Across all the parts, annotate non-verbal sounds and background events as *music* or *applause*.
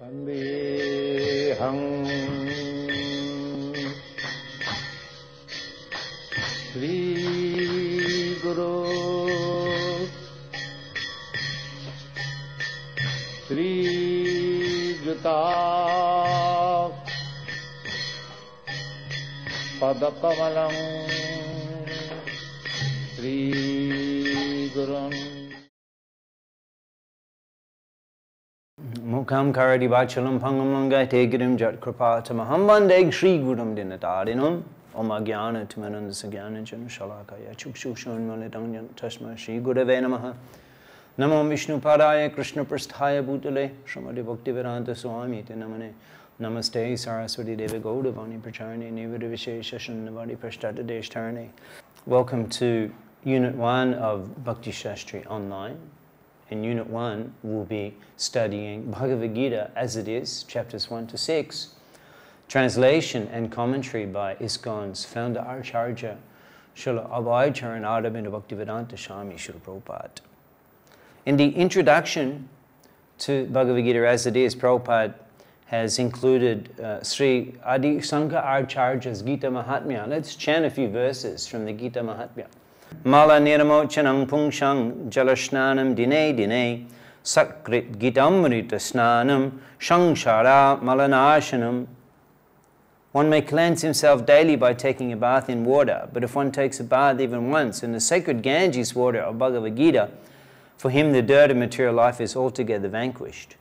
वन्देऽहम् श्रीगुरो। श्रीयुता पदकमलम्। श्रीगुरुन् Mukam karadi bachalam pangam langai te girim jat kripa tamaham bandeg shri gurum dinatarinum om agyana timananda sagyana jana shalakaya chukshushan malidanyan tashma shri gurave namaha. Namo Vishnu Padaya Krishna Prasthaya Bhutale Shamadi Bhakti Vedanta Swami Te Namane. Namaste Saraswati Deva Gaudavani Pracharne Nivada Visheshashan Navadi Prashtata Deshtarne Welcome to Unit 1 of Bhakti Shastri Online. In Unit 1, we'll be studying Bhagavad Gita as it is, chapters 1 to 6, translation and commentary by ISKCON's founder Acharya Srila Abhay Charanaravinda Bhaktivedanta Swami Srila Prabhupada. In the introduction to Bhagavad Gita as it is, Prabhupada has included uh, Sri Adi Shankaracharya's Gita Mahatmya. Let's chant a few verses from the Gita Mahatmya. Mala nirmochanam pungshang jalashnanam dine dine sakrit gitamrita snanam shangshara malanashanam one may cleanse himself daily by taking a bath in water, but if one takes a bath even once in the sacred Ganges water of Bhagavad Gita, for him the dirt of material life is altogether vanquished.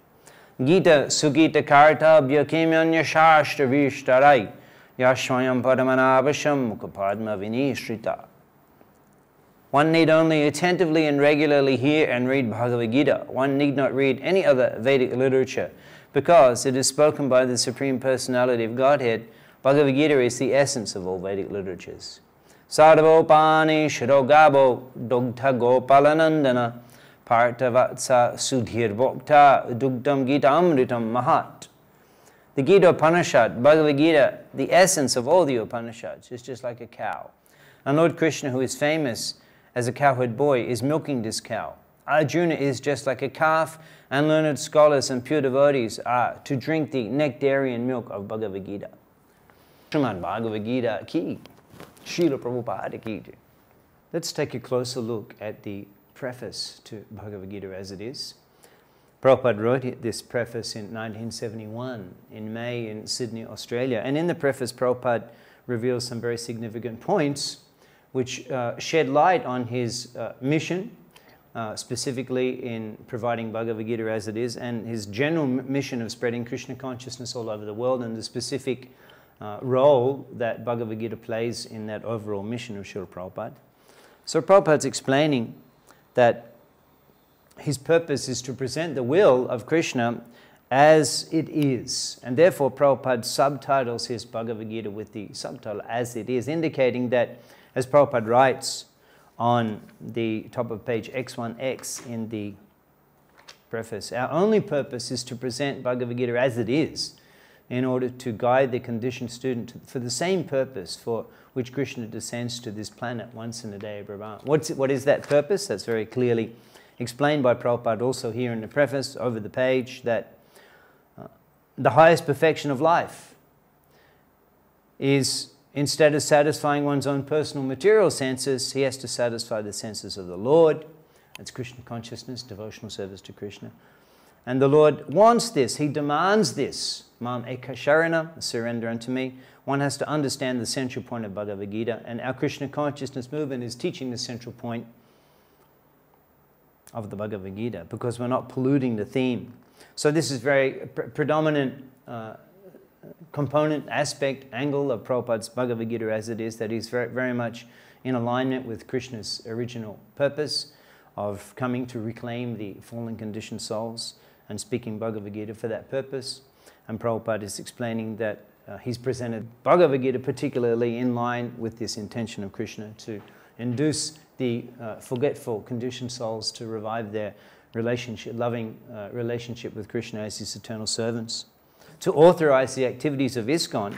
Gita Sugita Karta Bhyakimyanya Shastra Vishtarai Yashwayam Padamanabhasham Mukapadma Vinishrita. One need only attentively and regularly hear and read Bhagavad Gita. One need not read any other Vedic literature because it is spoken by the Supreme Personality of Godhead. Bhagavad Gita is the essence of all Vedic literatures. Sarvopani Shirogabo Dogdha Gopalanandana Parthavatsa Sudhir Bhokta Dugdam Gita Amritam Mahat. The Gita Upanishad, Bhagavad Gita, the essence of all the Upanishads, is just like a cow. And Lord Krishna, who is famous as a cowherd boy, is milking this cow. Arjuna is just like a calf, and learned scholars and pure devotees are to drink the nectarian milk of Bhagavad Gita. Srimad Bhagavad Gita ki, Srila Prabhupada ki. Let's take a closer look at the preface to Bhagavad Gita as it is. Prabhupada wrote this preface in 1971 in May in Sydney, Australia. And in the preface, Prabhupada reveals some very significant points which uh, shed light on his uh, mission, uh, specifically in providing Bhagavad Gita as it is, and his general mission of spreading Krishna consciousness all over the world, and the specific uh, role that Bhagavad Gita plays in that overall mission of Srila Prabhupada. So Prabhupada's explaining that his purpose is to present the will of Krishna as it is. And therefore, Prabhupada subtitles his Bhagavad Gita with the subtitle as it is, indicating that, as Prabhupada writes on the top of page X1X in the preface, our only purpose is to present Bhagavad Gita as it is in order to guide the conditioned student for the same purpose for which Krishna descends to this planet once in a day Brahman. What's, what is that purpose? That's very clearly explained by Prabhupada also here in the preface over the page that uh, the highest perfection of life is instead of satisfying one's own personal material senses, he has to satisfy the senses of the Lord. That's Krishna consciousness, devotional service to Krishna. And the Lord wants this, He demands this. Mam ekasharana, surrender unto me. One has to understand the central point of Bhagavad Gita, and our Krishna consciousness movement is teaching the central point of the Bhagavad Gita because we're not polluting the theme. So, this is very pre- predominant uh, component, aspect, angle of Prabhupada's Bhagavad Gita as it is, that is very, very much in alignment with Krishna's original purpose of coming to reclaim the fallen conditioned souls and speaking Bhagavad Gita for that purpose. And Prabhupada is explaining that uh, he's presented Bhagavad Gita particularly in line with this intention of Krishna to induce the uh, forgetful conditioned souls to revive their relationship, loving uh, relationship with Krishna as his eternal servants. To authorize the activities of ISKCON,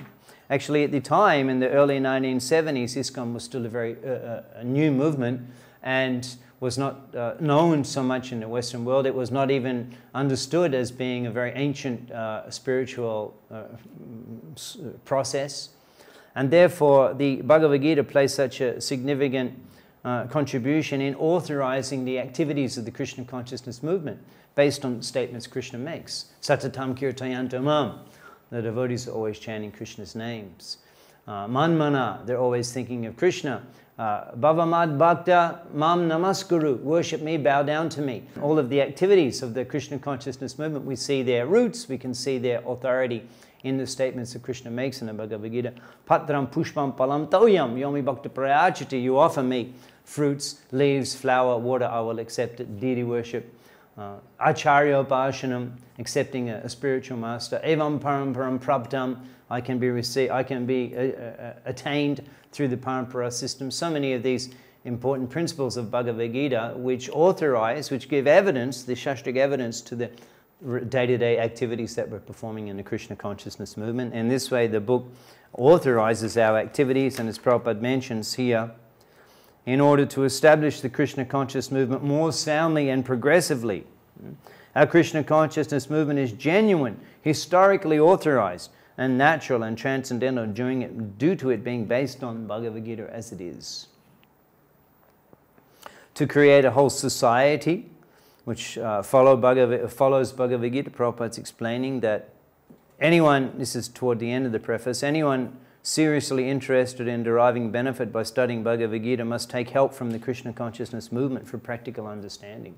actually at the time in the early 1970s, ISKCON was still a very uh, uh, a new movement and was not uh, known so much in the Western world. It was not even understood as being a very ancient uh, spiritual uh, process. And therefore, the Bhagavad Gita plays such a significant uh, contribution in authorizing the activities of the Krishna consciousness movement based on statements Krishna makes. Satatam kirtayantamam. The devotees are always chanting Krishna's names. Uh, manmana, they're always thinking of Krishna. Uh, Bhavamad Bhakta Mam Namaskuru, worship me, bow down to me. All of the activities of the Krishna consciousness movement, we see their roots, we can see their authority in the statements that Krishna makes in the Bhagavad Gita. Patram pushpam palam toyam yomi bhakta prayachati. You offer me fruits, leaves, flower, water, I will accept it. Deity worship. Uh, acharya upashanam, accepting a, a, spiritual master. Evam param param prabdam, I can be received, I can be uh, uh, attained through the parampara system. So many of these important principles of Bhagavad Gita, which authorize, which give evidence, the Shastric evidence to the day to day activities that we're performing in the Krishna consciousness movement. And this way, the book authorizes our activities, and as Prabhupada mentions here, in order to establish the Krishna conscious movement more soundly and progressively. Our Krishna consciousness movement is genuine, historically authorized, and natural and transcendental due to it being based on Bhagavad Gita as it is. To create a whole society which uh, follow Bhagavad, follows Bhagavad Gita, Prabhupada's explaining that anyone, this is toward the end of the preface, anyone seriously interested in deriving benefit by studying Bhagavad Gita must take help from the Krishna consciousness movement for practical understanding.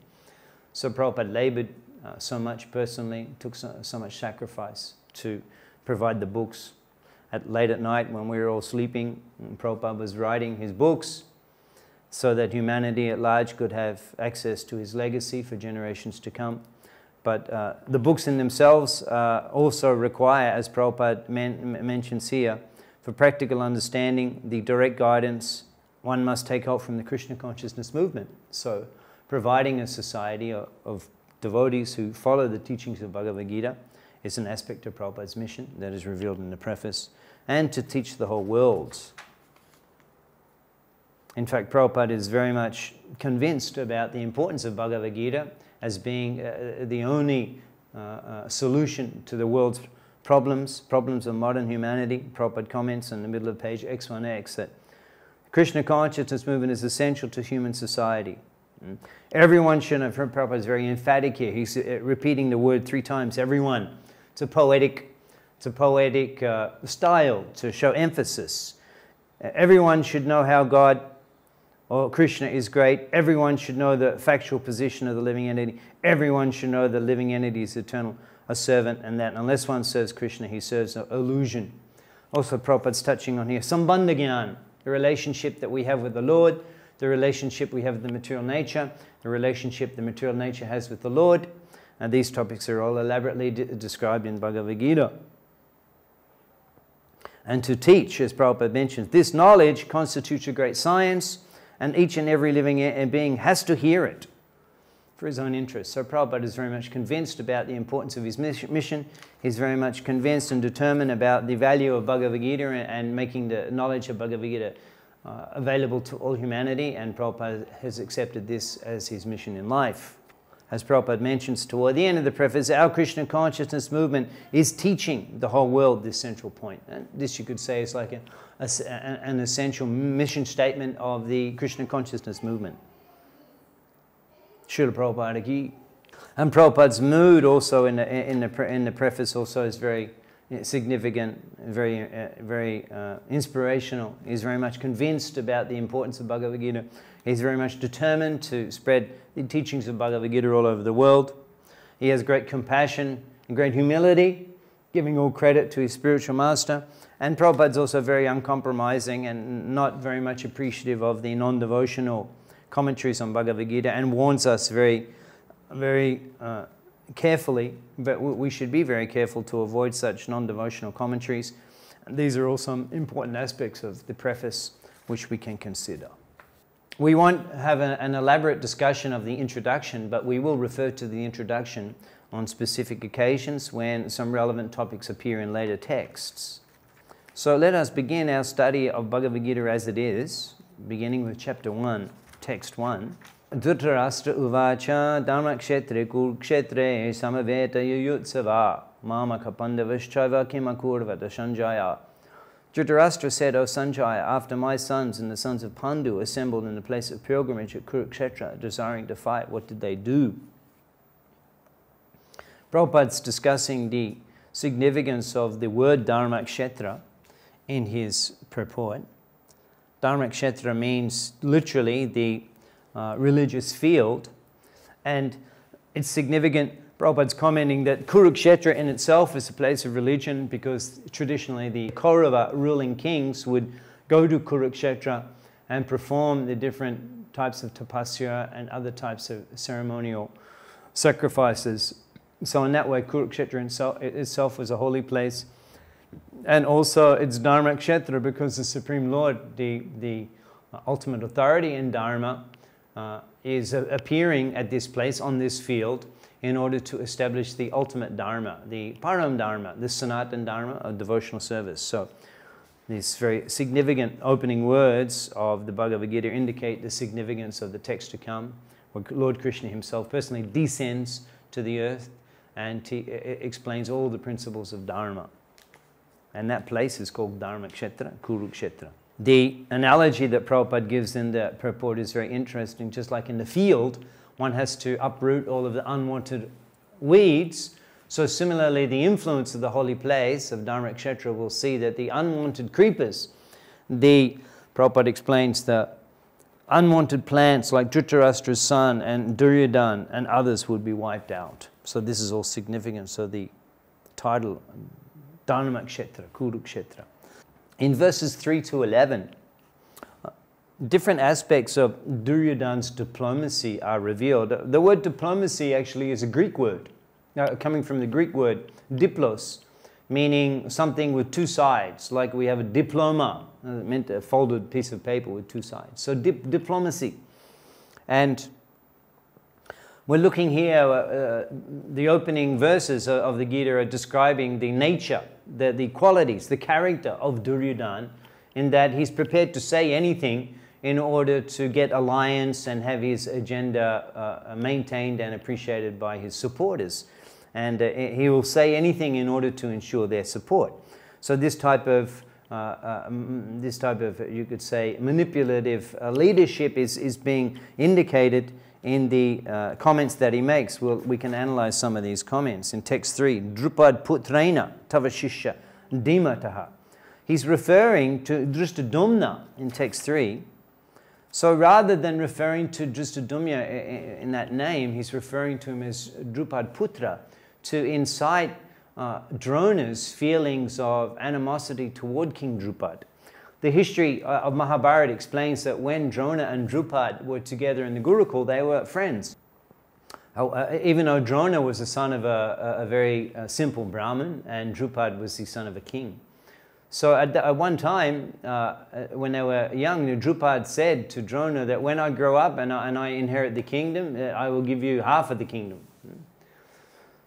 So Prabhupada labored uh, so much personally, took so, so, much sacrifice to provide the books. At late at night when we were all sleeping, Prabhupada was writing his books so that humanity at large could have access to his legacy for generations to come. But uh, the books in themselves uh, also require, as Prabhupada men- mentions here, for practical understanding, the direct guidance, one must take help from the Krishna consciousness movement. So, providing a society of, of devotees who follow the teachings of Bhagavad Gita is an aspect of Prabhupada's mission that is revealed in the preface, and to teach the whole world. In fact, Prabhupada is very much convinced about the importance of Bhagavad Gita as being uh, the only uh, uh, solution to the world's problems, problems of modern humanity. Prabhupada comments in the middle of page X1X that Krishna consciousness movement is essential to human society. Mm. Everyone should have, Prabhupada is very emphatic here. He's uh, repeating the word three times, everyone. It's a poetic, it's a poetic uh, style to show emphasis. Everyone should know how God or Krishna is great. Everyone should know the factual position of the living entity. Everyone should know the living entity is eternal, a servant, and that unless one serves Krishna, he serves an illusion. Also, Prabhupada's touching on here Sambandhagyan, the relationship that we have with the Lord, the relationship we have with the material nature, the relationship the material nature has with the Lord. And these topics are all elaborately de- described in Bhagavad Gita. And to teach, as Prabhupada mentions, this knowledge constitutes a great science and each and every living being has to hear it for his own interests. So Prabhupada is very much convinced about the importance of his mission. He's very much convinced and determined about the value of Bhagavad Gita and making the knowledge of Bhagavad Gita uh, available to all humanity, and Prabhupada has accepted this as his mission in life. As Prabhupada mentions toward the end of the preface, our Krishna consciousness movement is teaching the whole world this central point. And this, you could say, is like a, a, an essential mission statement of the Krishna consciousness movement. Srila Prabhupada. And Prabhupada's mood also in the, in the, in the preface also is very significant, very, uh, very uh, inspirational. He's very much convinced about the importance of Bhagavad Gita. He's very much determined to spread the teachings of Bhagavad Gita all over the world. He has great compassion and great humility, giving all credit to his spiritual master. And Prabhupada's also very uncompromising and not very much appreciative of the non devotional commentaries on Bhagavad Gita and warns us very, very uh, carefully, but we should be very careful to avoid such non devotional commentaries. And these are all some important aspects of the preface which we can consider. We won't have a, an elaborate discussion of the introduction, but we will refer to the introduction on specific occasions when some relevant topics appear in later texts. So let us begin our study of Bhagavad Gita as it is, beginning with chapter 1. Text 1. Dhritarashtra uvacha dharmakshetre kurukshetre samaveta yuyutsava mamaka pandavaschaiva kimakurvata sanjaya. Dhritarashtra said, O Sanjaya, after my sons and the sons of Pandu assembled in the place of pilgrimage at Kurukshetra, desiring to fight, what did they do? Prabhupada's discussing the significance of the word Dharmakshetra in his purport. Dharmakshetra means literally the uh, religious field, and it's significant Prabhupada's commenting that Kurukshetra in itself is a place of religion because traditionally the Kaurava ruling kings would go to Kurukshetra and perform the different types of tapasya and other types of ceremonial sacrifices. So in that way, Kurukshetra itself was a holy place. And also it's Dharma Kshetra because the Supreme Lord, the, the ultimate authority in Dharma, uh, is appearing at this place on this field in order to establish the ultimate Dharma, the Param Dharma, the Sanatan Dharma of devotional service. So these very significant opening words of the Bhagavad Gita indicate the significance of the text to come, where Lord Krishna himself personally descends to the earth and explains all the principles of Dharma. And that place is called Dharma Kshetra, Kurukshetra. The analogy that Prabhupada gives in the purport is very interesting. Just like in the field, one has to uproot all of the unwanted weeds. So similarly, the influence of the holy place of Dharma Kshetra will see that the unwanted creepers, the Prabhupada explains the unwanted plants like Dhritarashtra's son and Duryodhan and others would be wiped out. So this is all significant. So the title, Dharma Kshetra, Kurukshetra. In verses 3 to 11, different aspects of Duryodhan's diplomacy are revealed. The word diplomacy actually is a Greek word, uh, coming from the Greek word diplos, meaning something with two sides, like we have a diploma, uh, meant a folded piece of paper with two sides. So dip diplomacy. And we're looking here, uh, uh, the opening verses of the Gita are describing the nature, the, the qualities, the character of Duryodhan, in that he's prepared to say anything in order to get alliance and have his agenda uh, maintained and appreciated by his supporters. And uh, he will say anything in order to ensure their support. So this type of uh, uh this type of, you could say, manipulative uh, leadership is, is being indicated in the uh, comments that he makes. We'll, we can analyze some of these comments. In text 3, Drupad putrena tavashishya dimataha. He's referring to Drishtadyumna in text 3 so rather than referring to Drishtadyumna in that name, he's referring to him as Drupad Putra to incite uh, Drona's feelings of animosity toward King Drupad. The history uh, of Mahabharata explains that when Drona and Drupad were together in the Gurukul, they were friends. Uh, even though Drona was the son of a, a very uh, simple Brahmin and Drupad was the son of a king. So at, the, at one time, uh, when they were young, Drupad said to Drona that when I grow up and I, and I inherit the kingdom, I will give you half of the kingdom.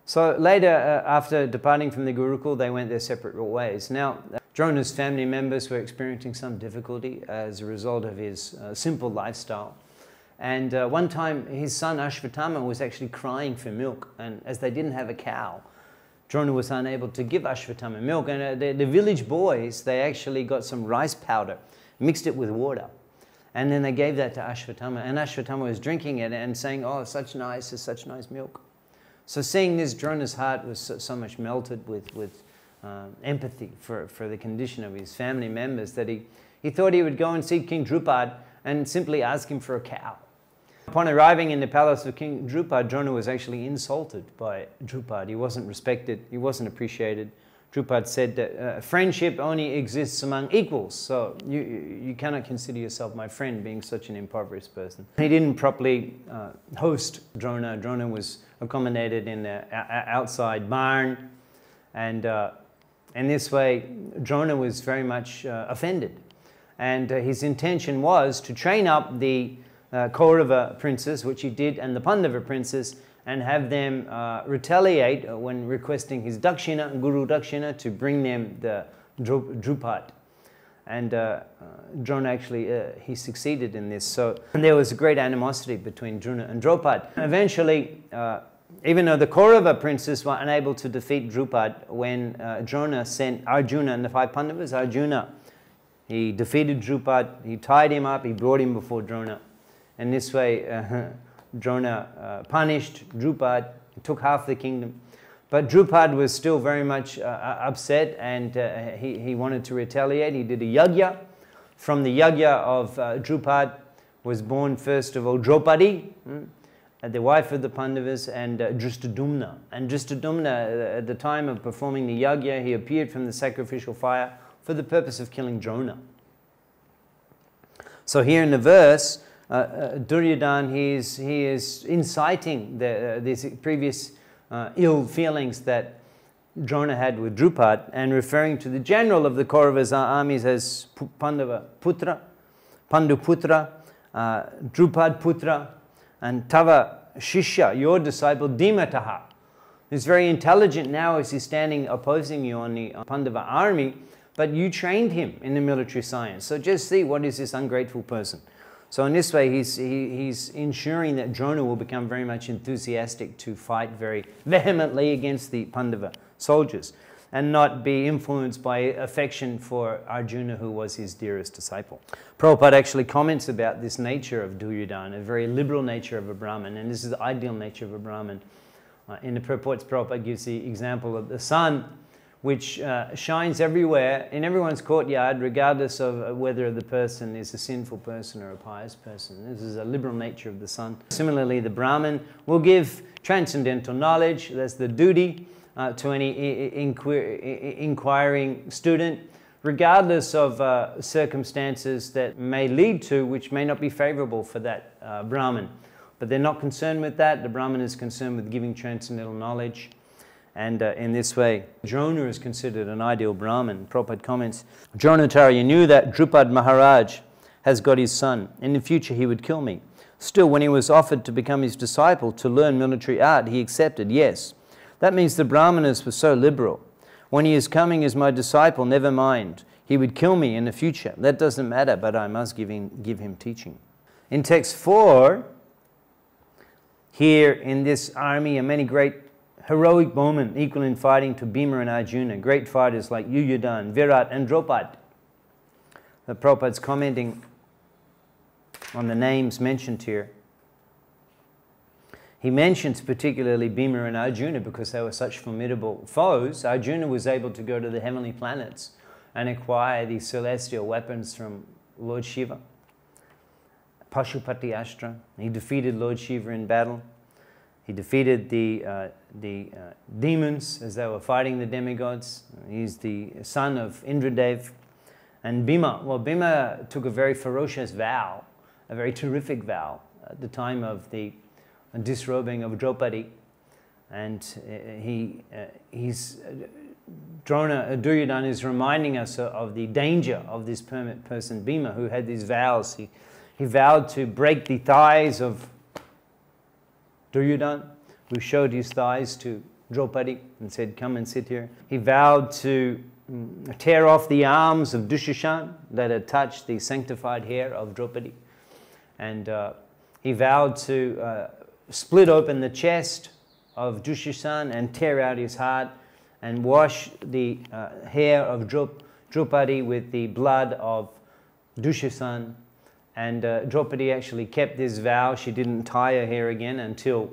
So later, after departing from the Gurukul, they went their separate ways. Now, Drona's family members were experiencing some difficulty as a result of his uh, simple lifestyle. And uh, one time, his son Ashvatthama was actually crying for milk, and as they didn't have a cow, Drona was unable to give Ashvatthama milk. And uh, the, the, village boys, they actually got some rice powder, mixed it with water. And then they gave that to Ashvatthama. And Ashvatthama was drinking it and saying, oh, such nice, such nice milk. So seeing this, Drona's heart was so, so much melted with, with um, empathy for, for the condition of his family members that he, he thought he would go and see King Drupad and simply ask him for a cow. Upon arriving in the palace of King Drupad, Drona was actually insulted by Drupad. He wasn't respected, he wasn't appreciated. Drupad said that uh, friendship only exists among equals, so you, you cannot consider yourself my friend being such an impoverished person. He didn't properly uh, host Drona. Drona was accommodated in the outside barn, and uh, in this way, Drona was very much uh, offended. And uh, his intention was to train up the uh, Kaurava princes, which he did, and the Pandava princes, and have them uh, retaliate when requesting his dakshina, Guru dakshina, to bring them the Drupad. And uh, uh, Drona actually, uh, he succeeded in this. So there was a great animosity between Drona and Drupad. Eventually, uh, even though the Kaurava princes were unable to defeat Drupad, when uh, Drona sent Arjuna and the five Pandavas, Arjuna, he defeated Drupad, he tied him up, he brought him before Drona. And this way, uh, *laughs* Drona uh, punished Drupad, took half the kingdom. But Drupad was still very much uh, uh upset and uh, he, he wanted to retaliate. He did a yagya. From the yagya of uh, Drupad was born, first of all, Draupadi, hmm, the wife of the Pandavas, and uh. And Drishtadyumna, at the time of performing the yagya, he appeared from the sacrificial fire for the purpose of killing Drona. So here in the verse, uh, uh, Duryodhan, he is, he is inciting the, uh, these previous uh, ill feelings that Drona had with Drupad and referring to the general of the Kauravas armies as Pandava Putra, Pandu Putra, uh, Drupad Putra, and Tava Shishya, your disciple Dhimataha. who's very intelligent now as he's standing opposing you on the Pandava army, but you trained him in the military science. So just see what is this ungrateful person. So in this way, he's, he, he's ensuring that Drona will become very much enthusiastic to fight very vehemently against the Pandava soldiers and not be influenced by affection for Arjuna, who was his dearest disciple. Prabhupada actually comments about this nature of Duryodhana, a very liberal nature of a Brahmin, and this is the ideal nature of a Brahmin. Uh, in the purports, Prabhupada gives the example of the sun which uh, shines everywhere in everyone's courtyard, regardless of uh, whether the person is a sinful person or a pious person. This is a liberal nature of the sun. Similarly, the Brahmin will give transcendental knowledge, that's the duty uh, to any inquiring student, regardless of uh, circumstances that may lead to, which may not be favorable for that uh, Brahmin. But they're not concerned with that. The Brahmin is concerned with giving transcendental knowledge. And uh, in this way, Drona is considered an ideal Brahmin. Prabhupada comments, Dronacharya knew that Drupad Maharaj has got his son. In the future, he would kill me. Still, when he was offered to become his disciple to learn military art, he accepted, yes. That means the Brahmanas were so liberal. When he is coming as my disciple, never mind. He would kill me in the future. That doesn't matter, but I must give him, give him teaching. In text 4, here in this army are many great heroic moment equal in fighting to Bhima and Arjuna, great fighters like Yuyudhan, Virat and Drupad. The Prabhupada's commenting on the names mentioned here. He mentions particularly Bhima and Arjuna because they were such formidable foes. Arjuna was able to go to the heavenly planets and acquire these celestial weapons from Lord Shiva. Pashupati Astra. He defeated Lord Shiva in battle. He defeated the, uh, the uh, demons as they were fighting the demigods. He's the son of Indradev. And Bhima, well, Bhima took a very ferocious vow, a very terrific vow at the time of the disrobing of Draupadi. And uh, he, uh, he's, uh, Drona, Duryodhana is reminding us of the danger of this permit person, Bhima, who had these vows. He, he vowed to break the thighs of Duryodhan, who showed his thighs to Draupadi and said, Come and sit here. He vowed to mm, tear off the arms of Dushashan that had touched the sanctified hair of Draupadi. And uh, he vowed to uh, split open the chest of Dushashan and tear out his heart and wash the uh, hair of Draupadi with the blood of Dushashan and uh, Draupadi actually kept this vow. She didn't tie her hair again until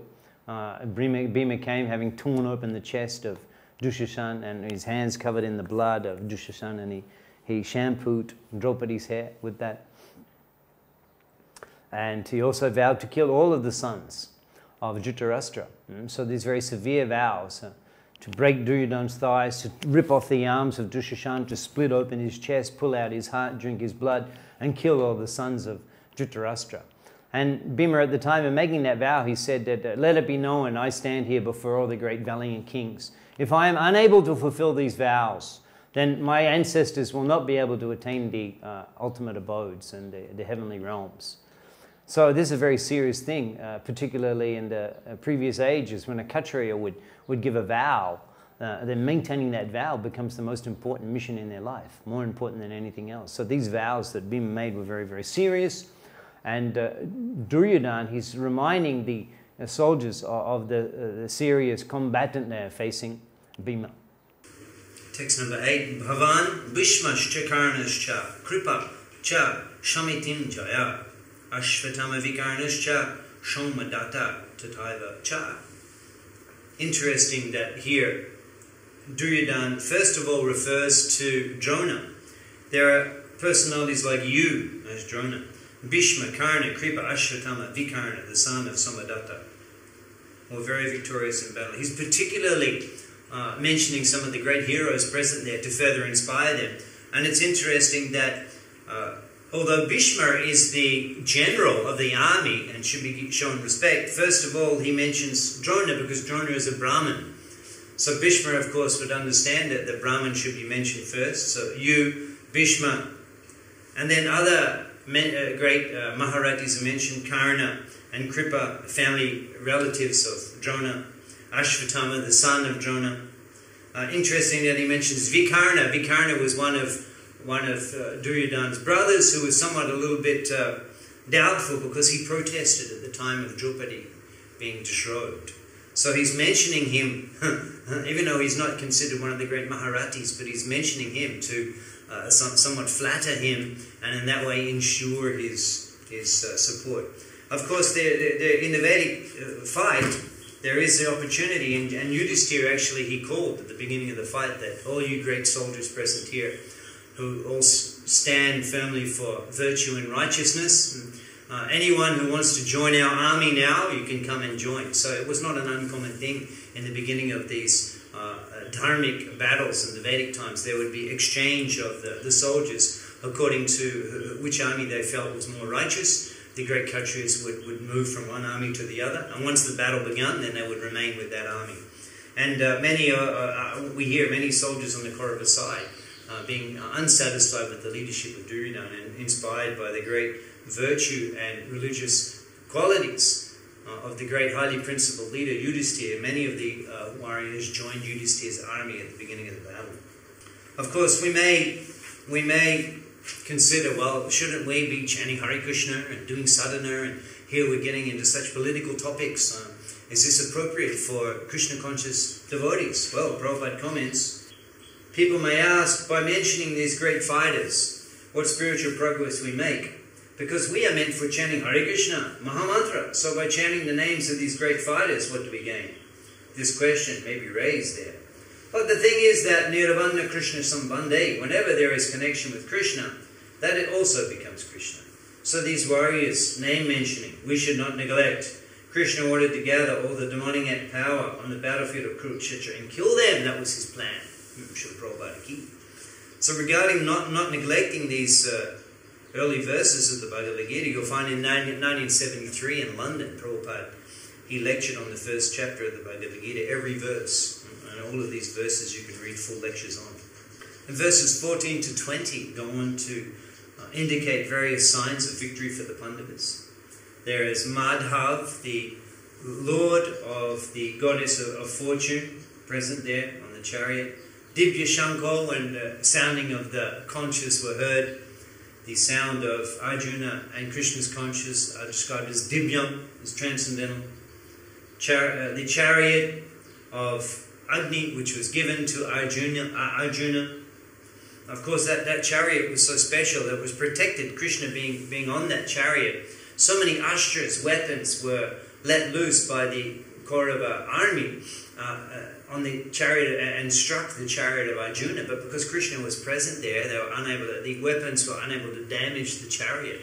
uh, Bhima, came, having torn open the chest of Dushashan and his hands covered in the blood of Dushashan, and he, he shampooed Draupadi's hair with that. And he also vowed to kill all of the sons of Dhritarashtra. So these very severe vows uh, to break Duryodhana's thighs, to rip off the arms of Dushashan, to split open his chest, pull out his heart, drink his blood, and kill all the sons of Dhritarashtra. And Bhima, at the time of making that vow, he said that, uh, let it be known, I stand here before all the great valiant kings. If I am unable to fulfill these vows, then my ancestors will not be able to attain the uh, ultimate abodes and the, the, heavenly realms. So this is a very serious thing, uh, particularly in the uh, previous ages when a Kshatriya would, would give a vow uh, then maintaining that vow becomes the most important mission in their life, more important than anything else. So these vows that Bhima made were very, very serious. And uh, Duryodhan, he's reminding the uh, soldiers of, of the, uh, the serious combatant they're facing, Bhima. Text number eight. Bhavan Bhishmash Karnascha Kripa Cha Shamitim Jaya Ashvatama Vikarnascha Shomadata Tataiva Cha. Interesting that here Duryodhan first of all refers to Drona. There are personalities like you as Drona, Bhishma, Karna, Kripa, Ashvatama, Vikarna, the son of Somadatta, were very victorious in battle. He's particularly uh, mentioning some of the great heroes present there to further inspire them. And it's interesting that uh, although Bhishma is the general of the army and should be shown respect, first of all he mentions Drona because Drona is a Brahmin. So Bhishma, of course, would understand that the Brahmin should be mentioned first. So you, Bhishma, and then other men, uh, great uh, Maharathis are mentioned, Karna and Kripa, family relatives of Drona, Ashvatama, the son of Drona. Uh, interesting that he mentions Vikarna. Vikarna was one of one of uh, Duryodhana's brothers who was somewhat a little bit uh, doubtful because he protested at the time of Draupadi being destroyed. So he's mentioning him, *laughs* even though he's not considered one of the great Maharathis, but he's mentioning him to uh, some, somewhat flatter him and in that way ensure his, his uh, support. Of course, they're, they're, in the Vedic uh, fight, there is the opportunity, and, and Yudhisthira actually he called at the beginning of the fight that all you great soldiers present here who all stand firmly for virtue and righteousness. Uh, anyone who wants to join our army now, you can come and join. So it was not an uncommon thing in the beginning of these uh, dharmic battles in the Vedic times. There would be exchange of the, the soldiers according to which army they felt was more righteous. The great Kshatriyas would, would move from one army to the other, and once the battle began, then they would remain with that army. And uh, many, uh, uh, we hear many soldiers on the Kaurava side uh, being unsatisfied with the leadership of Duryodhana and inspired by the great virtue and religious qualities uh, of the great highly principled leader Yudhisthira. Many of the uh, warriors joined Yudhisthira's army at the beginning of the battle. Of course, we may we may consider, well, shouldn't we be chanting Hare Krishna and doing sadhana? And here we're getting into such political topics. Uh, is this appropriate for Krishna conscious devotees? Well, Prabhupada comments People may ask, by mentioning these great fighters, what spiritual progress we make. Because we are meant for chanting Hare Krishna, Mahamantra. So by chanting the names of these great fighters, what do we gain? This question may be raised there. But the thing is that Nirvana Krishna Sambandhe, whenever there is connection with Krishna, that it also becomes Krishna. So these warriors, name mentioning, we should not neglect. Krishna ordered to gather all the demonic power on the battlefield of Kurukshetra and kill them. That was his plan. Srila Ki. So regarding not, not neglecting these uh, early verses of the Bhagavad Gita, you'll find in 1973 in London, Prabhupada, he lectured on the first chapter of the Bhagavad Gita, every verse. And all of these verses you can read full lectures on. And verses 14 to 20 go on to uh, indicate various signs of victory for the Pandavas. There is Madhav, the lord of the goddess of, of fortune, present there on the chariot. Dibya Shanko, and the sounding of the conches were heard, the sound of Arjuna and Krishna's conches are described as Dibyam, as transcendental. Char- uh, the chariot of Agni, which was given to Arjuna, uh, Arjuna. Of course, that, that chariot was so special that was protected, Krishna being, being on that chariot. So many astras, weapons, were let loose by the Kaurava army. Uh, uh on the chariot and struck the chariot of Arjuna, but because Krishna was present there, they were unable. The weapons were unable to damage the chariot.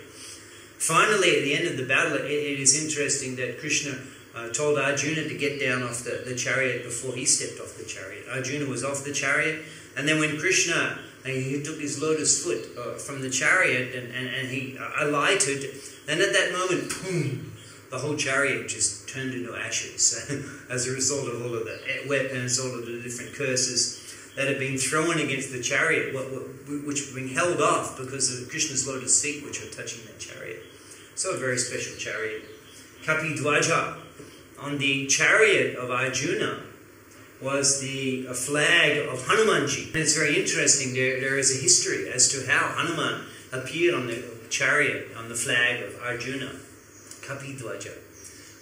Finally, at the end of the battle, it, it is interesting that Krishna uh, told Arjuna to get down off the, the chariot before he stepped off the chariot. Arjuna was off the chariot, and then when Krishna uh, he took his lotus foot uh, from the chariot and, and, and he uh, alighted, and at that moment, boom, the whole chariot just turned into ashes *laughs* as a result of all of the weapons, all of the different curses that had been thrown against the chariot, which were being held off because of Krishna's lotus feet, which were touching that chariot. So, a very special chariot. Kapi Dwaja, on the chariot of Arjuna, was the flag of Hanumanji. And it's very interesting, there, there is a history as to how Hanuman appeared on the chariot, on the flag of Arjuna,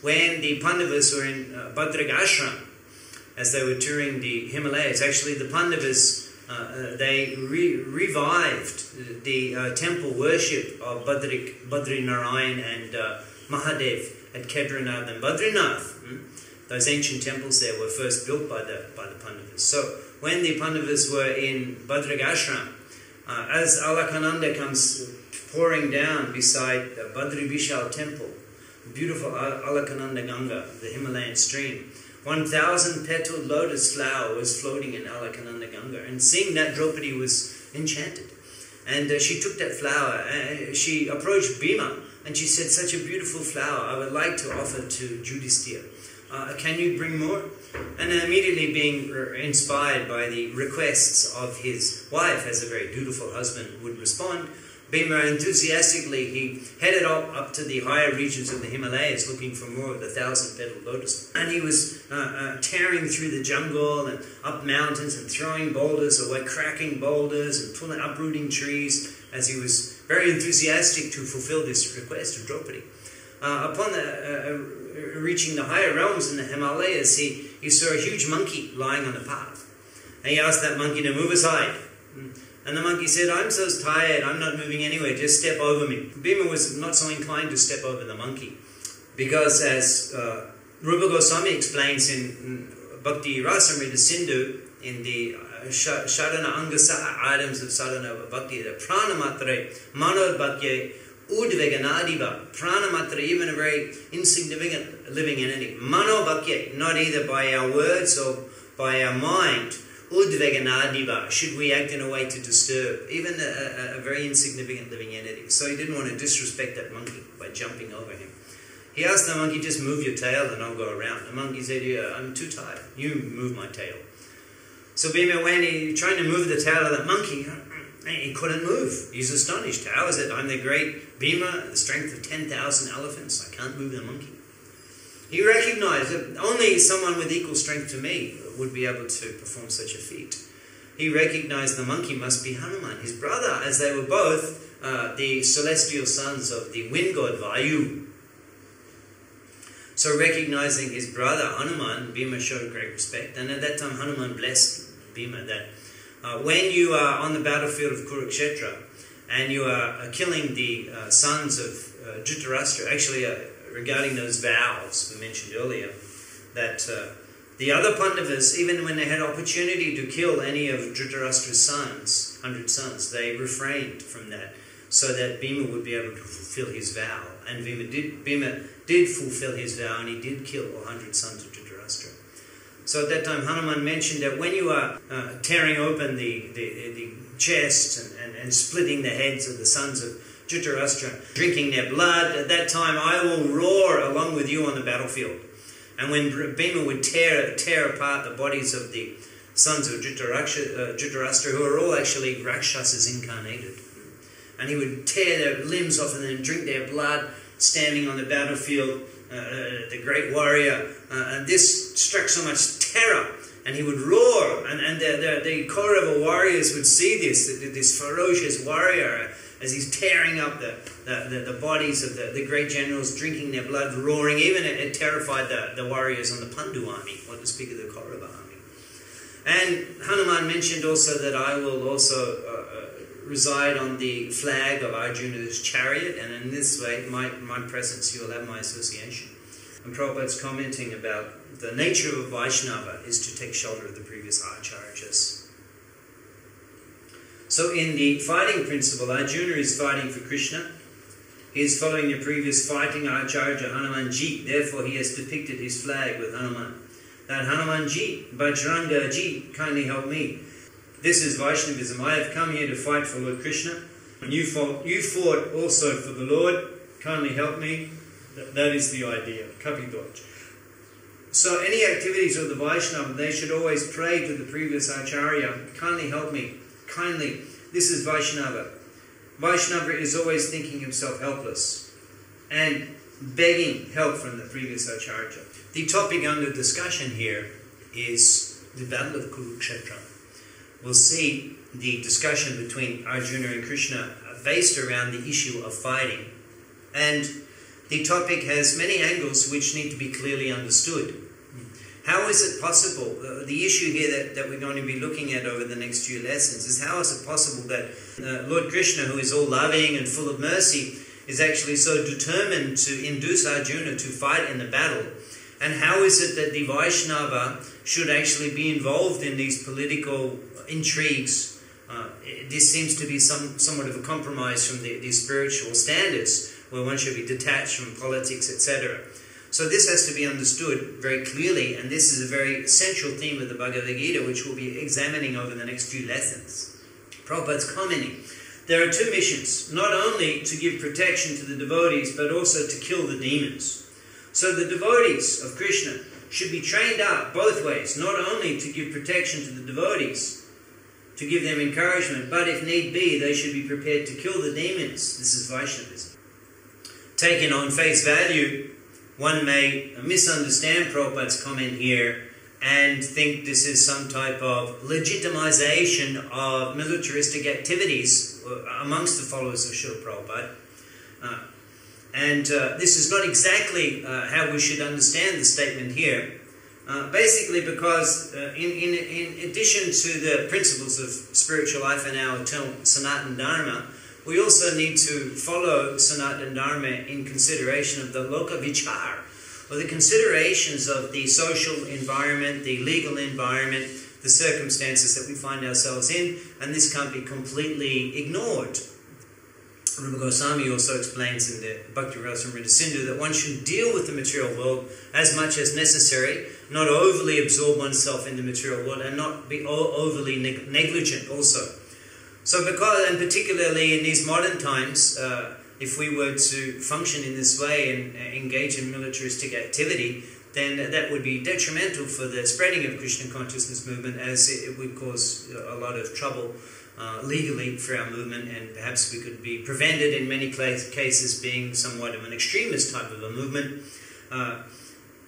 When the Pandavas were in uh, Badrag Ashram, as they were touring the Himalayas, actually the Pandavas uh, uh, they re- revived the uh, temple worship of Badrik, Badri Narayan and uh, Mahadev at Kedarnath and Badrinath. Hmm? Those ancient temples there were first built by the, by the Pandavas. So when the Pandavas were in Badrig Ashram, uh, as Alakananda comes pouring down beside the Badri Vishal temple, beautiful Alaknanda Ganga, the Himalayan stream, 1,000 petaled lotus flower was floating in Alaknanda Ganga. And seeing that, Draupadi was enchanted. And uh, she took that flower, uh, she approached Bhima, and she said, Such a beautiful flower, I would like to offer to Yudhisthira. Uh, can you bring more? And immediately being inspired by the requests of his wife, as a very dutiful husband would respond, Bhima enthusiastically, he headed up, up to the higher regions of the Himalayas looking for more of the thousand petaled lotus. And he was uh, uh, tearing through the jungle and up mountains and throwing boulders away, cracking boulders and pulling, uprooting trees as he was very enthusiastic to fulfill this request of Draupadi. Uh, upon the, uh, uh, reaching the higher realms in the Himalayas, he, he saw a huge monkey lying on the path. And he asked that monkey to move aside. And the monkey said, I'm so tired, I'm not moving anywhere, just step over me. Bhima was not so inclined to step over the monkey. Because as uh, Rupa Goswami explains in Bhakti Rasamrita Sindhu, in the uh, Shadana Angasa items of Sadhana Bhakti, the Pranamatre, Manodbhakye, Udveganadiva, Pranamatra, even a very insignificant living entity. Manobhakye, not either by our words or by our mind, udveganadiva, should we act in a way to disturb even a, a, a, very insignificant living entity? So he didn't want to disrespect that monkey by jumping over him. He asked the monkey, just move your tail and I'll go around. The monkey said, yeah, I'm too tired. You move my tail. So Bhima, when he trying to move the tail of that monkey, *clears throat* he couldn't move. He's astonished. How is it? I'm the great Bhima, the strength of 10,000 elephants. I can't move the monkey. He recognized that only someone with equal strength to me would be able to perform such a feat. He recognized the monkey must be Hanuman, his brother, as they were both uh, the celestial sons of the wind god Vayu. So, recognizing his brother Hanuman, Bhima showed great respect. And at that time, Hanuman blessed Bhima that uh, when you are on the battlefield of Kurukshetra and you are uh, killing the uh, sons of uh, Dhritarashtra, actually, uh, regarding those vows we mentioned earlier, that uh, the other Pandavas, even when they had opportunity to kill any of Dhritarashtra's sons, hundred sons, they refrained from that so that Bhima would be able to fulfill his vow. And Bhima did, Bhima did fulfill his vow and he did kill all hundred sons of Dhritarashtra. So at that time, Hanuman mentioned that when you are uh, tearing open the, the, the chest and, and, and splitting the heads of the sons of Dhritarashtra, drinking their blood, at that time I will roar along with you on the battlefield. And when Bhima would tear, tear apart the bodies of the sons of Dhritarashtra, uh, who are all actually Rakshasas incarnated, and he would tear their limbs off and then drink their blood, standing on the battlefield, uh, uh, the great warrior. Uh, and this struck so much terror, and he would roar, and, and the, the, the Kaurava warriors would see this, this ferocious warrior as he's tearing up the, the, the, the bodies of the, the great generals, drinking their blood, roaring. Even it, it terrified the, the warriors on the Pandu army, what to speak of the Kaurava army. And Hanuman mentioned also that I will also uh, uh, reside on the flag of Arjuna's chariot, and in this way, my, my presence, you will have my association. And Prabhupada's commenting about the nature of Vaishnava is to take shelter of the previous acharyas. So, in the fighting principle, Arjuna is fighting for Krishna. He is following the previous fighting Acharya Hanumanji. Therefore, he has depicted his flag with Hanuman. That Hanumanji, Bajranga Ji, kindly help me. This is Vaishnavism. I have come here to fight for Lord Krishna. And you fought, you fought also for the Lord. Kindly help me. that, that is the idea. Kapidoj. So any activities of the Vaishnava, they should always pray to the previous Acharya, kindly help me kindly. This is Vaishnava. Vaishnava is always thinking himself helpless and begging help from the previous Acharya. The topic under discussion here is the Battle of Kurukshetra, we'll see the discussion between Arjuna and Krishna based around the issue of fighting. And the topic has many angles which need to be clearly understood. How is it possible? Uh, the issue here that, that we're going to be looking at over the next few lessons is how is it possible that uh, Lord Krishna, who is all loving and full of mercy, is actually so determined to induce Arjuna to fight in the battle? And how is it that the Vaishnava should actually be involved in these political intrigues? Uh, this seems to be some, somewhat of a compromise from the, the spiritual standards, where one should be detached from politics, etc. So this has to be understood very clearly, and this is a very central theme of the Bhagavad Gita, which we'll be examining over the next few lessons. Prabhupada's commenting. There are two missions, not only to give protection to the devotees, but also to kill the demons. So the devotees of Krishna should be trained up both ways, not only to give protection to the devotees, to give them encouragement, but if need be, they should be prepared to kill the demons. This is Vaishnavism. Taken on face value, one may misunderstand Prabhupada's comment here and think this is some type of legitimization of militaristic activities uh, amongst the followers of Srila Prabhupada. Uh, and uh, this is not exactly uh, how we should understand the statement here. Uh, basically, because uh, in, in, in addition to the principles of spiritual life and our eternal Sanatan Dharma, we also need to follow Sanatana Dharma in consideration of the loka vichar, or the considerations of the social environment, the legal environment, the circumstances that we find ourselves in, and this can't be completely ignored. Rupa Goswami also explains in the Bhakti Rasamrita Sindhu that one should deal with the material world as much as necessary, not overly absorb oneself in the material world, and not be overly neg- negligent also. So, because, and particularly in these modern times, uh, if we were to function in this way and uh, engage in militaristic activity, then that would be detrimental for the spreading of Krishna consciousness movement, as it would cause a lot of trouble uh, legally for our movement, and perhaps we could be prevented in many cases being somewhat of an extremist type of a movement, uh,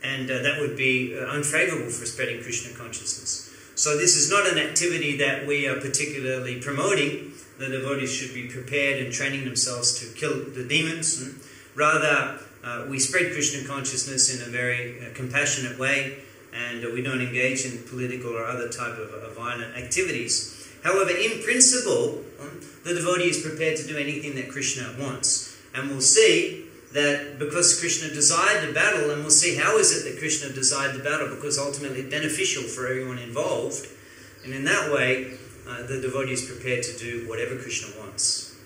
and uh, that would be uh, unfavorable for spreading Krishna consciousness. So this is not an activity that we are particularly promoting. The devotees should be prepared and training themselves to kill the demons. Hmm? Rather, uh, we spread Krishna consciousness in a very uh, compassionate way, and uh, we don't engage in political or other type of uh, violent activities. However, in principle, um, the devotee is prepared to do anything that Krishna wants. And we'll see that because Krishna desired the battle, and we'll see how is it that Krishna desired the battle, because ultimately beneficial for everyone involved, and in that way, uh, the devotee is prepared to do whatever Krishna wants.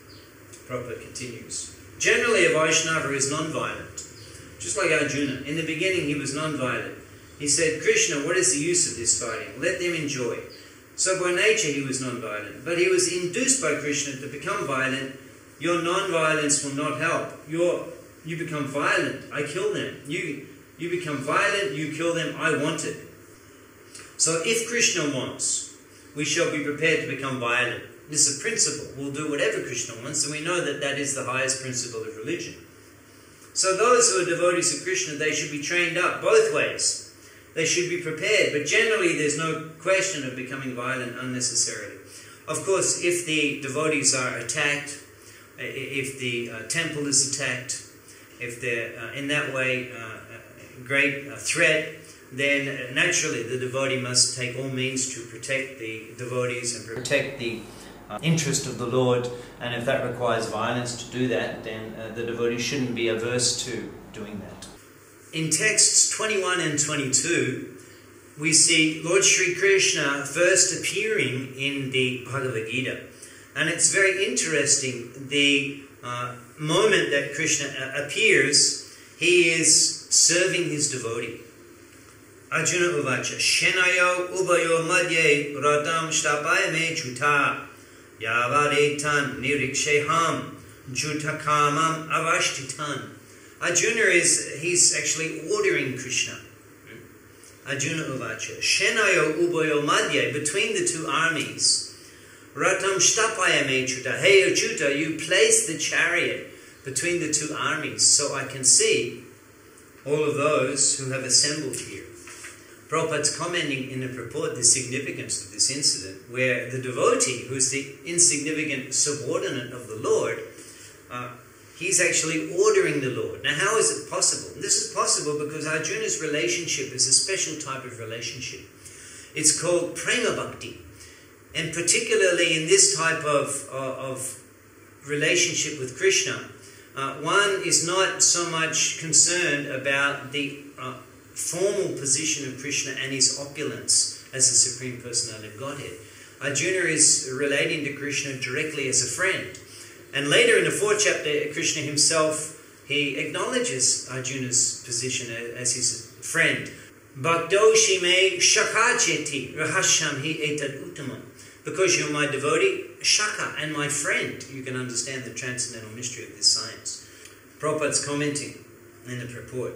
Prabhupada continues. Generally, a Vaishnava is non-violent, just like Arjuna. In the beginning, he was non-violent. He said, Krishna, what is the use of this fighting? Let them enjoy. So by nature, he was non-violent. But he was induced by Krishna to become violent. Your non-violence will not help. Your you become violent, I kill them. You, you become violent, you kill them, I want it. So if Krishna wants, we shall be prepared to become violent. This is a principle. We'll do whatever Krishna wants, and we know that that is the highest principle of religion. So those who are devotees of Krishna, they should be trained up both ways. They should be prepared, but generally there's no question of becoming violent unnecessarily. Of course, if the devotees are attacked, if the uh, temple is attacked, if they're uh, in that way uh, a great uh, threat, then naturally the devotee must take all means to protect the devotees and protect the uh, interest of the Lord. And if that requires violence to do that, then uh, the devotee shouldn't be averse to doing that. In texts 21 and 22, we see Lord Sri Krishna first appearing in the Bhagavad Gita. And it's very interesting the uh, moment that Krishna uh, appears, he is serving his devotee. Arjuna Uvacha, Shenayo Ubayo Madhye Radam Shtapaya Me Chuta Yavaretan Niriksheham Jutakamam Avashtitan. Arjuna is, he's actually ordering Krishna. Arjuna Uvacha, Shenayo Ubayo Madhye, between the two armies, Ratam Shtapaya Mechuta. Hey Achyuta, you place the chariot between the two armies so I can see all of those who have assembled here. Prabhupada's commenting in the purport the significance of this incident, where the devotee, who's the insignificant subordinate of the Lord, uh, he's actually ordering the Lord. Now, how is it possible? This is possible because Arjuna's relationship is a special type of relationship. It's called prema bhakti. And particularly in this type of, uh, of relationship with Krishna, uh, one is not so much concerned about the uh, formal position of Krishna and his opulence as the Supreme Personality of Godhead. Arjuna is relating to Krishna directly as a friend. And later in the fourth chapter, Krishna himself, he acknowledges Arjuna's position as his friend. Bhakto shime shakacheti rahasham hi etad uttamam. Because you're my devotee, Shaka, and my friend, you can understand the transcendental mystery of this science. Prabhupada's commenting in the purport.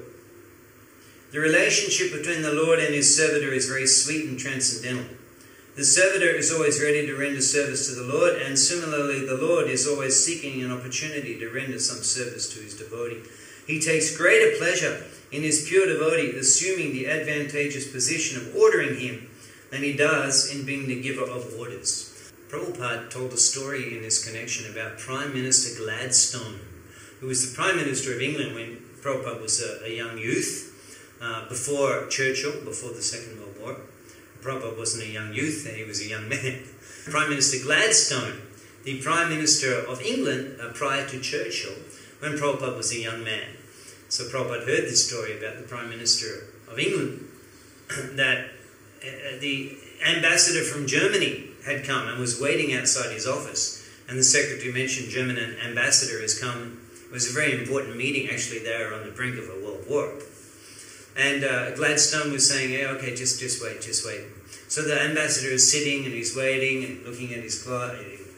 The relationship between the Lord and his servitor is very sweet and transcendental. The servitor is always ready to render service to the Lord, and similarly, the Lord is always seeking an opportunity to render some service to his devotee. He takes greater pleasure in his pure devotee assuming the advantageous position of ordering him than he does in being the giver of orders. Prabhupada told a story in this connection about Prime Minister Gladstone, who was the Prime Minister of England when Prabhupada was a, a young youth, uh, before Churchill, before the Second World War. Prabhupada wasn't a young youth he was a young *laughs* man. Prime Minister Gladstone, the Prime Minister of England uh, prior to Churchill, when Prabhupada was a young man. So Prabhupada heard this story about the Prime Minister of England, *clears throat* that the ambassador from Germany had come and was waiting outside his office. And the secretary mentioned German ambassador has come. It was a very important meeting. Actually, they were on the brink of a world war. And uh, Gladstone was saying, okay, just, just wait, just wait. So the ambassador is sitting and he's waiting and looking at his clock,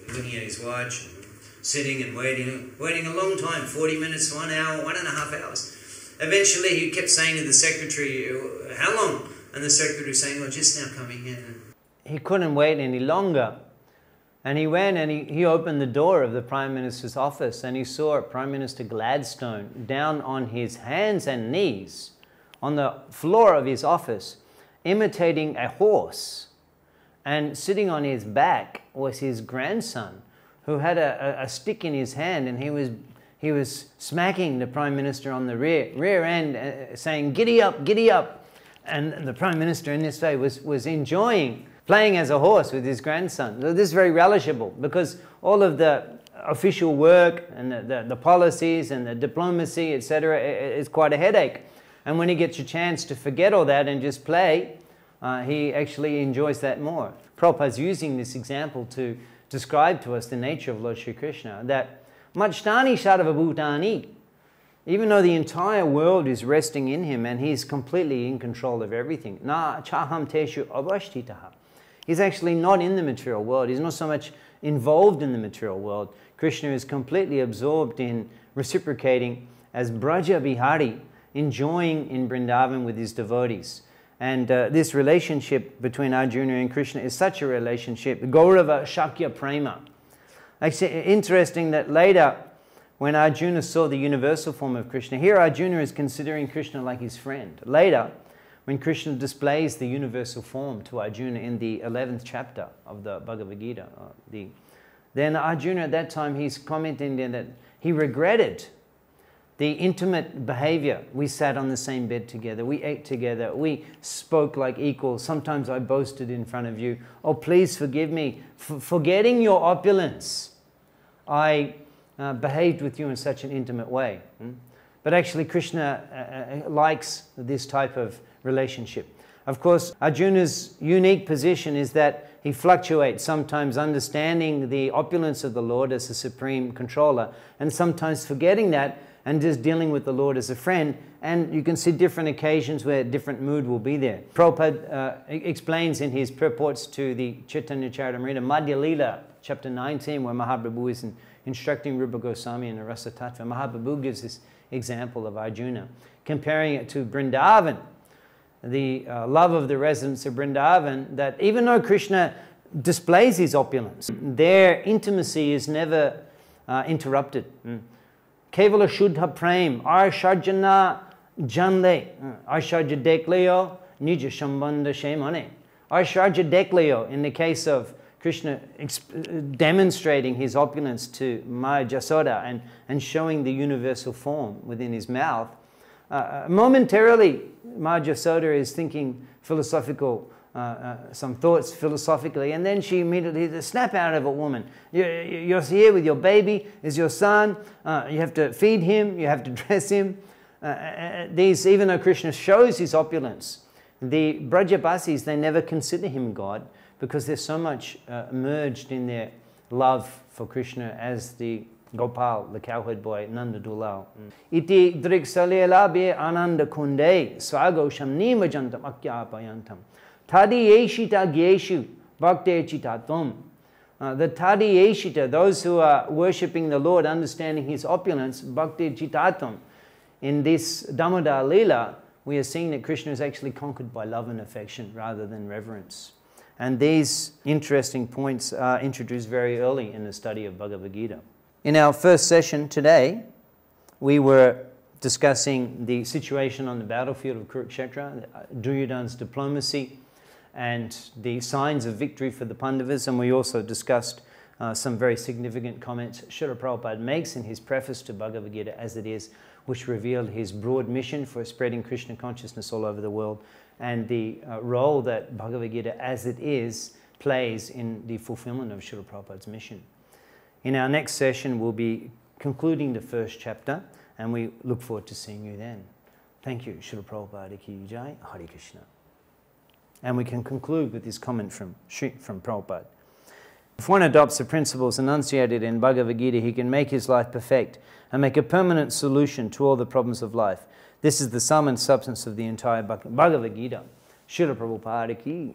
looking at his watch, and sitting and waiting, waiting a long time 40 minutes, one hour, one and a half hours. Eventually, he kept saying to the secretary, How long? And the secretary saying, Well, just now coming in. He couldn't wait any longer. And he went and he, he opened the door of the Prime Minister's office and he saw Prime Minister Gladstone down on his hands and knees on the floor of his office, imitating a horse. And sitting on his back was his grandson, who had a, a, a stick in his hand and he was he was smacking the prime minister on the rear, rear end, uh, saying, Giddy up, giddy up. And the prime minister in this day was, was enjoying playing as a horse with his grandson. This is very relishable because all of the official work and the, the, the policies and the diplomacy, etc., is quite a headache. And when he gets a chance to forget all that and just play, uh, he actually enjoys that more. Prabhupada is using this example to describe to us the nature of Lord Sri Krishna, that Majtani Sarvabhutani, even though the entire world is resting in him and he's completely in control of everything, na chaham teshu avashtitaha. He's actually not in the material world. He's not so much involved in the material world. Krishna is completely absorbed in reciprocating as Braja Bihari, enjoying in Vrindavan with his devotees. And uh, this relationship between Arjuna and Krishna is such a relationship, The Gaurava Shakya Prema. Actually, interesting that later, when Arjuna saw the universal form of Krishna, here Arjuna is considering Krishna like his friend. Later, when Krishna displays the universal form to Arjuna in the 11th chapter of the Bhagavad Gita, uh, the, then Arjuna at that time he's commenting that he regretted the intimate behavior. We sat on the same bed together. We ate together. We spoke like equals. Sometimes I boasted in front of you. Oh, please forgive me. for forgetting your opulence, I uh, behaved with you in such an intimate way. Hmm? But actually, Krishna uh, uh, likes this type of relationship. Of course, Arjuna's unique position is that he fluctuates, sometimes understanding the opulence of the Lord as the supreme controller, and sometimes forgetting that and just dealing with the Lord as a friend. And you can see different occasions where different mood will be there. Prabhupada uh, explains in his purports to the Chaitanya Charitamrita, Madhya Lila, chapter 19, where Mahaprabhu is in, instructing Rupa Goswami in the Rasa Tattva. Mahaprabhu gives this example of Arjuna, comparing it to Vrindavan, the uh, love of the residents of Vrindavan, that even though Krishna displays his opulence, their intimacy is never uh, interrupted. Mm. Kevala Shuddha Prem, Arshajana Janle, Arshaja Dekleo, nija shambanda shemane. Dekleo, in the case of Krishna demonstrating his opulence to Maya Jasoda and, and showing the universal form within his mouth, uh, momentarily Maya Jasoda is thinking philosophical uh, uh, some thoughts philosophically, and then she immediately snap out of a woman. You're, you're here with your baby, is your son. Uh, you have to feed him, you have to *laughs* dress him. Uh, uh, these, even though Krishna shows his opulence, the Brajabasis they never consider him God because they're so much merged in their love for Krishna as the Gopal, the cowherd boy, Nanda Dulal. Iti driksale ananda kunde swago shamnima jantam akyapayantam. Tadiyeshita gyeshu bhakte chitatvam. Uh, the Tadiyeshita, those who are worshipping the Lord, understanding His opulence, bhakti chitatvam. In this Damodar Leela, we are seeing that Krishna is actually conquered by love and affection rather than reverence. And these interesting points are introduced very early in the study of Bhagavad Gita. In our first session today, we were discussing the situation on the battlefield of Kurukshetra, Duryodhana's diplomacy, and the signs of victory for the Pandavas, and we also discussed uh, some very significant comments Srila Prabhupada makes in his preface to Bhagavad Gita as it is, which revealed his broad mission for spreading Krishna consciousness all over the world and the uh, role that Bhagavad Gita as it is plays in the fulfillment of Srila Prabhupada's mission. In our next session, we'll be concluding the first chapter, and we look forward to seeing you then. Thank you, Srila Prabhupada Ki Jai, Hare Krishna. And we can conclude with this comment from, from Prabhupada. If one adopts the principles enunciated in Bhagavad Gita, he can make his life perfect and make a permanent solution to all the problems of life. This is the sum and substance of the entire Bhagavad Gita. Srila Prabhupada ki